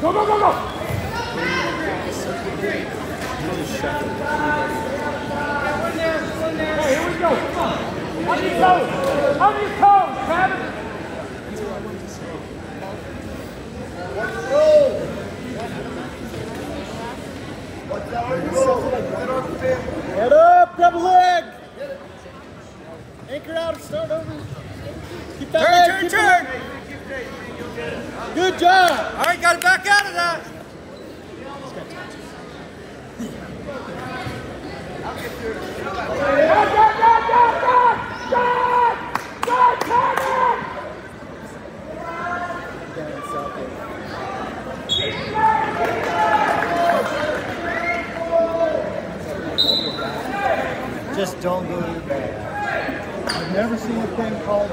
Go, go, go, go! Hey, here we go. Come on. On your toes. On your toes, Travis. Head up, double leg. Anchor out and start over. Keep that Turn, leg, turn, keep turn. it- Good job. All right, got to back Just don't go to the bed. I've never seen a thing called